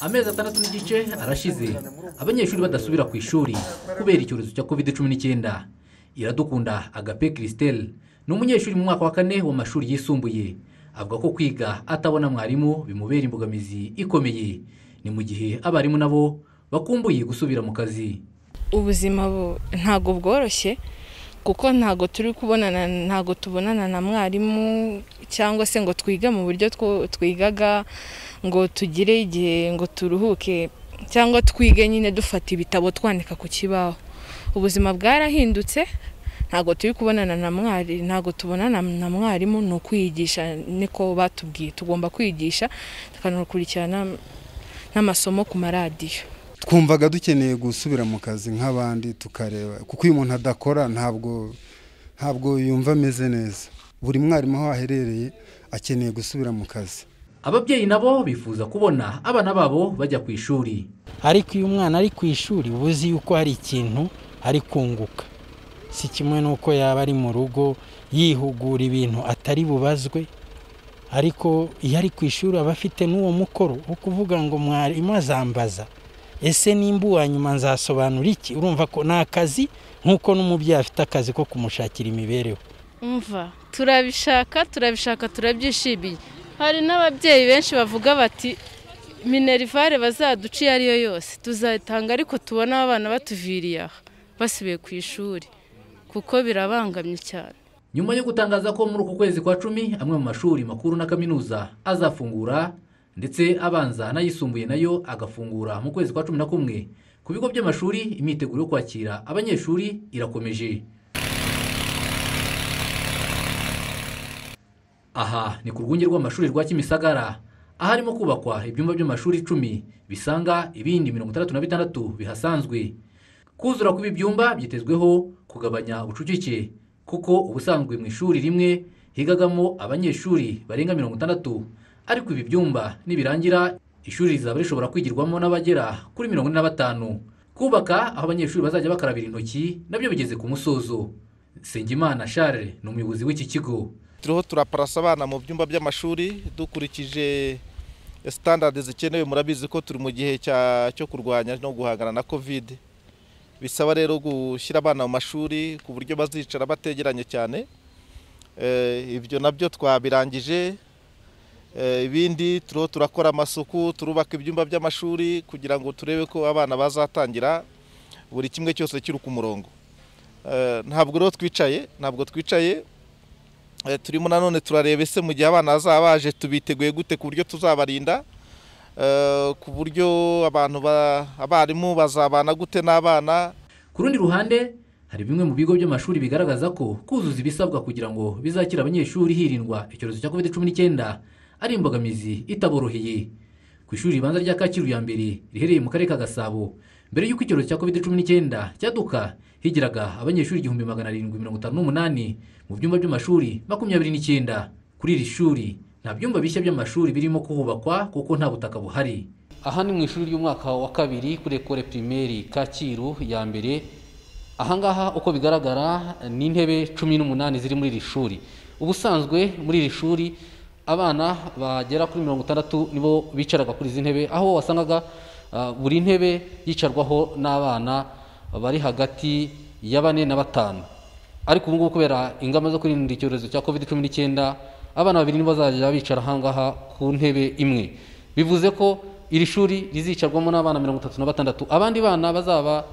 amezi atandatu n'igice arashize. Abanyeshuri badasubira ku ishuri kubera icyorezo cya covid cumi n'icyenda. Iradukunda agape christelle. Ni umunyeshuri mu mwaka wa kane w'amashuri yisumbuye. Avuga ko kwiga atabona mwarimu bimubera imbogamizi ikomeye. Ni mu gihe abarimu nabo bakumbuye gusubira mu kazi. Ubuzima ntabwo bworoshye. Kuko ntabwo turi kubonana ntabwo tubonana na mwarimu cyangwa se ngo twige mu buryo twigaga ngo tugire igihe ngo turuhuke cyangwa twige nyine dufata ibitabo twandika ku kibaho. Ubuzima bwarahindutse ntabwo turi kubonana na mwarimu ntabwo tubonana na mwarimu ni ukwiyigisha niko batubwiye tugomba kwigisha tukanakurikirana n'amasomo ku maradiyo. Twumvaga dukeneye gusubira mu kazi nk'abandi tukareba. Kuko iyo umuntu adakora ntabwo ntabwo yumva ameze neza. Buri mwarimu aho aherereye akeneye gusubira mu kazi. Ababyeyi nabo bifuza kubona abana babo bajya ku ishuri. Ariko iyo umwana ari ku ishuri uba uzi yuko hari ikintu ari kunguka. Si kimwe n'uko yaba ari mu rugo yihugura ibintu atari bubazwe. Ariko iyo ari ku ishuri aba afite n'uwo mukoro wo kuvuga ngo mwarimu azambaza. Ese nimba uwa nyuma nzasobanura iki? Urumva ko ni akazi nk'uko n'umubyeyi afite akazi ko kumushakira imibereho. Mva turabishaka turabishaka turabyishimiye. Hari n'ababyeyi benshi bavuga bati minerivare bazaduca iyo ari yo yose. Tuzatanga ariko tubona abana batuviriye aha. Basubiye ku ishuri. Kuko birabangamye cyane. Nyuma yo gutangaza ko muri uku kwezi kwa cumi amwe mu mashuri makuru na kaminuza azafungura ndetse abanza n'ayisumbuye na yo agafungura mu kwezi kwa cumi na kumwe. Ku bigo by'amashuri imyiteguro yo kwakira abanyeshuri irakomeje. Aha ni ku rwunge rw'amashuri rwa kimisagara aharimo kubakwa ibyumba by'amashuri icumi bisanga ibindi mirongo itandatu na bitandatu bihasanzwe. Kuzura kw'ibi byumba byitezweho kugabanya ubucucike kuko ubusanzwe mu ishuri rimwe higagamo abanyeshuri barenga mirongo itandatu. Ariko ibi byumba nibirangira ishuri rizaba rishobora kwigirwamo n'abagera kuri mirongo ine na batanu. Kubaka aho abanyeshuri bazajya bakarabira intoki na byo bigeze ku musozo. Nsengimana Charles ni umuyobozi w'iki kigo. Turiho turaparasa abana mu byumba by'amashuri dukurikije sitandadi zikenewe murabizi ko turi mu gihe cyo kurwanya no guhangana na kovide bisaba rero gushyira abana mu mashuri ku buryo bazicara bategeranye cyane. Ibyo na byo twabirangije ibindi turiho turakora amasuku turubaka ibyumba by'amashuri kugira ngo turebe ko abana bazatangira buri kimwe cyose kiri ku murongo. Ntabwo rero twicaye ntabwo twicaye turimo nanone turareba ese mu gihe abana bazaba baje tubiteguye gute ku buryo tuzabarinda? Ku buryo abantu abarimu bazabana gute n'abana? Ku rundi ruhande hari bimwe mu bigo by'amashuri bigaragaza ko kuzuza ibisabwa kugira ngo bizakire abanyeshuri hirindwa icyorezo cya covid cumi n'icyenda. Ari imbogamizi itaboroheye. Ku ishuri ribanza rya kacyiru ya mbere riherereye mu karere ka gasabo mbere y'uko icyorezo cya covid cumi n'icyenda cyaduka higiraga abanyeshuri igihumbi magana arindwi mirongo itanu n'umunani mu byumba by'amashuri makumyabiri n'icyenda. Kuri iri shuri nta byumba bishya by'amashuri birimo kuhubakwa kuko nta butaka buhari. Aha ni mu ishuri ry'umwaka wa kabiri kuri ekore pirimeri kacyiru ya mbere. Ahangaha uko bigaragara ni intebe cumi n'umunani ziri muri iri shuri. Ubusanzwe muri iri shuri abana bagera kuri mirongo itandatu nibo bicaraga kuri izi ntebe aho wasangaga buri ntebe yicarwaho n'abana bari hagati ya bane na batanu. Ariko ubu ngubu kubera ingamba zo kwirinda icyorezo cya covid cumi n'icyenda abana babiri nibo bazajya bicara ahangaha ku ntebe imwe. Bivuze ko iri shuri rizicarwamo n'abana mirongo itatu na batandatu. Abandi bana bazaba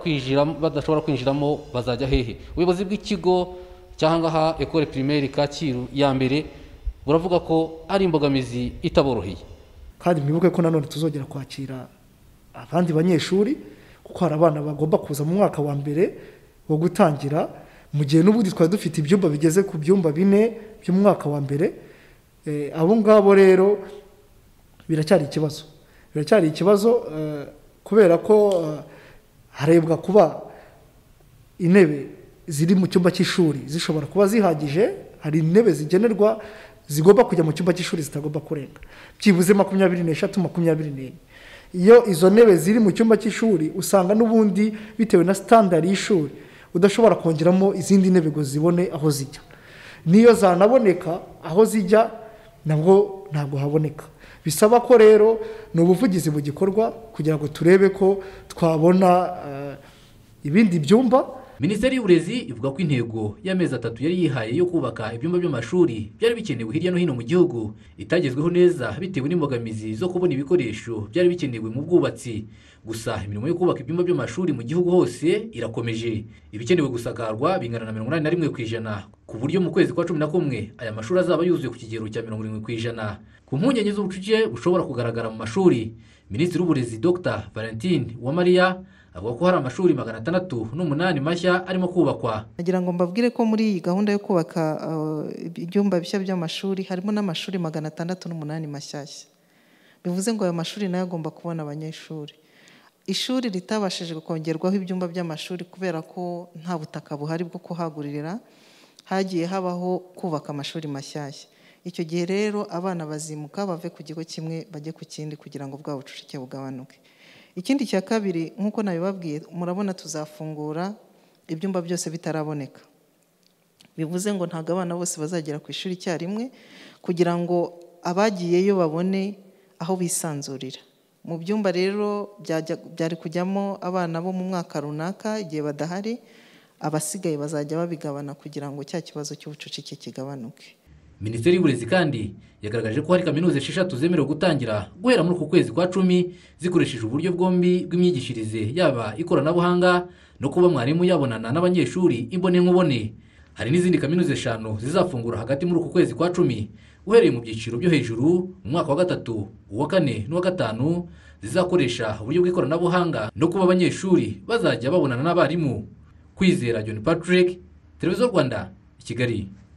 kwinjiramo badashobora kwinjiramo bazajya hehe. Ubuyobozi bw'ikigo cy'ahangaha ekore pirimeri kacyiru ya mbere buravuga ko ari imbogamizi itaboroheye. Kandi mwibuke ko nanone tuzongera kwakira abandi banyeshuri kuko hari abana bagomba kuza mu mwaka wa mbere wo gutangira mu gihe n'ubundi twari dufite ibyumba bigeze ku byumba bine by'umwaka wa mbere abo ngabo rero biracyari ikibazo. Biracyari ikibazo kubera ko harebwa kuba intebe ziri mu cyumba cy'ishuri. Zishobora kuba zihagije hari intebe zigenerwa zigomba kujya mu cyumba cy'ishuri zitagomba kurenga. Byibuze makumyabiri n'eshatu makumyabiri n'enye. Iyo izo ntebe ziri mu cyumba cy'ishuri usanga n'ubundi bitewe na sitandari y'ishuri udashobora kongeramo izindi ntebe ngo zibone aho zijya. Niyo zanaboneka aho zijya nabwo ntabwo haboneka. Bisaba ko rero ni ubuvugizi bugikorwa kugira ngo turebe ko twabona eh, ibindi byumba minisiteri y'uburezi ivuga ko intego y'amezi atatu yari yihaye yo kubaka ibyumba by'amashuri byari bikenewe hirya no hino mu gihugu. Itagezweho neza bitewe n'imbogamizi zo kubona ibikoresho byari bikenewe mu bwubatsi. Gusa imirimo yo kubaka ibyumba by'amashuri mu gihugu hose irakomeje. Ibikenewe gusakarwa bingana na mirongo inani na rimwe ku ijana. Ku buryo mu kwezi kwa cumi na kumwe aya mashuri azaba yuzuye ku kigero cya mirongo irindwi ku ijana. Ku mpungenge z'ubucucike bushobora kugaragara mu mashuri. Minisitiri w'uburezi dr. Valentine uwamariya avuga ko hari amashuri magana atandatu n'umunani mashya arimo kubakwa. Nagira ngo mbabwire ko muri iyi gahunda yo kubaka uh, ibyumba bishya by'amashuri harimo n'amashuri magana atandatu n'umunani mashyashya. Bivuze ngo ayo mashuri na yo agomba kubona abanyeshuri. Ishuri ritabashije kongerwaho ibyumba by'amashuri kubera ko nta butaka buhari bwo kuhagurira hagiye habaho kubaka amashuri mashyashya. Icyo gihe rero abana bazimuka bave ku kigo kimwe bajye ku kindi kugira ngo bwa bucucike bugabanuke. Ikindi cya kabiri nk'uko nabibabwiye murabona tuzafungura ibyumba byose bitaraboneka. Bivuze ngo ntabwo abana bose bazagera ku ishuri icyarimwe kugira ngo abagiyeyo babone aho bisanzurira. Mu byumba rero byari kujyamo abana bo mu mwaka runaka igihe badahari abasigaye bazajya babigabana kugira ngo cya kibazo cy'ubucucike kigabanuke. Minisiteri y'uburezi kandi yagaragaje ko hari kaminuza esheshatu zemerewe gutangira guhera muri uku kwezi kwa cumi zikoresheje uburyo bwombi bw'imyigishirize yaba ikoranabuhanga no kuba mwarimu yabonana n'abanyeshuri imbonenkubone hari n'izindi kaminuza eshanu zizafungura hagati muri uku kwezi kwa cumi uhereye mu byiciro byo hejuru mu mwaka wa gatatu uwa kane n'uwa gatanu zizakoresha uburyo bw'ikoranabuhanga no kuba abanyeshuri bazajya babonana n'abarimu. Kwizera john patrick televiziyo rwanda i kigali.